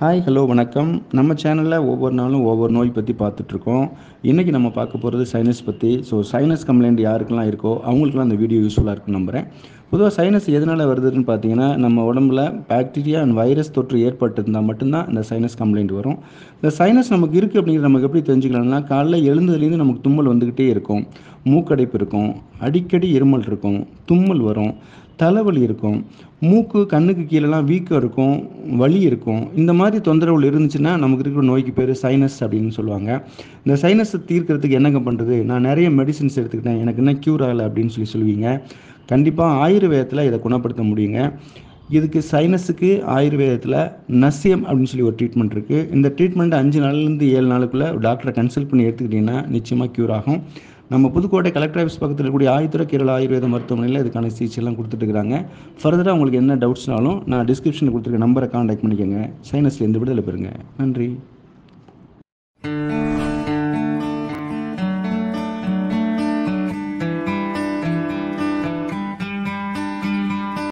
Hi hello வணக்கம். நம்ம சேனலில் ஒவ்வொரு நாளும் ஒவ்வொரு நோய் பற்றி பார்த்துட்ருக்கோம். இன்றைக்கி நம்ம பார்க்க போகிறது சைனஸ் பற்றி ஸோ சைனஸ் கம்ப்ளைண்ட் யாருக்கெல்லாம் இருக்கோ அவங்களுக்குலாம் அந்த வீடியோ யூஸ்ஃபுல்லாக இருக்குன்னு நம்புகிறேன் பொதுவாக சைனஸ் எதனால் வருதுன்னு பார்த்தீங்கன்னா நம்ம உடம்புல பாக்டீரியா அண்ட் வைரஸ் தொற்று ஏற்பட்டிருந்தால் மட்டும்தான் இந்த சைனஸ் கம்ப்ளைண்ட் வரும். இந்த சைனஸ் நமக்கு இருக்குது அப்படிங்கிறது நமக்கு எப்படி தெரிஞ்சுக்கலாம்னா காலைல எழுந்ததுலேருந்து நமக்கு தும்மல் வந்துக்கிட்டே இருக்கும். மூக்கடைப்பு இருக்கும். அடிக்கடி இருமல் இருக்கும். தும்மல் வரும். தலைவலி இருக்கும். மூக்கு கண்ணுக்கு கீழெல்லாம் வீக்கம் இருக்கும் வலி இருக்கும். இந்த மாதிரி தொந்தரவுகள் இருந்துச்சுன்னா நமக்கு இருக்கிற நோய்க்கு பேர் சைனஸ் அப்படின்னு சொல்லுவாங்க. இந்த சைனஸை தீர்க்கிறதுக்கு என்னங்க பண்ணுறது நான் நிறைய மெடிசின்ஸ் எடுத்துக்கிட்டேன். எனக்கு என்ன க்யூர் ஆகலை அப்படின்னு சொல்லி சொல்லுவீங்க. கண்டிப்பாக ஆயுர்வேதத்தில் இதை குணப்படுத்த முடியுங்க. இதுக்கு சைனஸுக்கு ஆயுர்வேதத்தில் நசியம் அப்படின்னு சொல்லி ஒரு ட்ரீட்மெண்ட் இருக்குது இந்த ட்ரீட்மெண்ட் அஞ்சு நாள்லேருந்து ஏழு நாளுக்குள்ளே டாக்டரை கன்சல்ட் பண்ணி எடுத்துக்கிட்டிங்கன்னா நிச்சயமாக க்யூர் ஆகும். நம்ம புதுக்கோட்டை கலெக்டர் ஆஃபீஸ் பக்கத்தில் இருக்கக்கூடிய ஆயுத்துறை கேரள ஆயுர்வேத மருத்துவமனையில் இதுக்கான சிகிச்சைலாம் கொடுத்துட்டுருக்காங்க ஃபர்தராக உங்களுக்கு என்ன டவுட்ஸ்னாலும் நான் டிஸ்கிரிப்ஷனில் கொடுத்துருக்க நம்பரை காண்டாக்ட் பண்ணிக்கோங்க. சைனஸ்லேருந்து விடுதலை பெறுங்க. நன்றி.